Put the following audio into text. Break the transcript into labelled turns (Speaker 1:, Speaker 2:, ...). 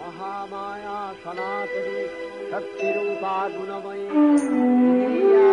Speaker 1: महामाया सनातनी शक्तिरूपा गुणमयी